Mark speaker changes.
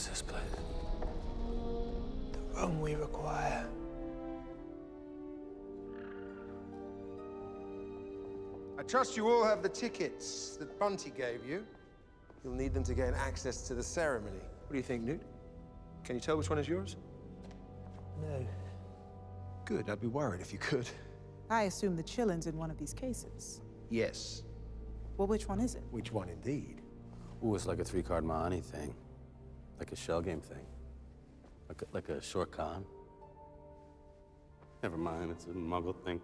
Speaker 1: is this place? The room we require. I trust you all have the tickets that Bunty gave you. You'll need them to gain access to the ceremony. What do you think, Newt? Can you tell which one is yours?
Speaker 2: No.
Speaker 1: Good. I'd be worried if you could.
Speaker 3: I assume the Qilin's in one of these cases.
Speaker 1: Yes.
Speaker 3: Well, which one is it?
Speaker 1: Which one, indeed?
Speaker 4: Oh, it's like a three-card Mahoney thing. Like a shell game thing. Like a, like a short con. Never mind, it's a muggle thing.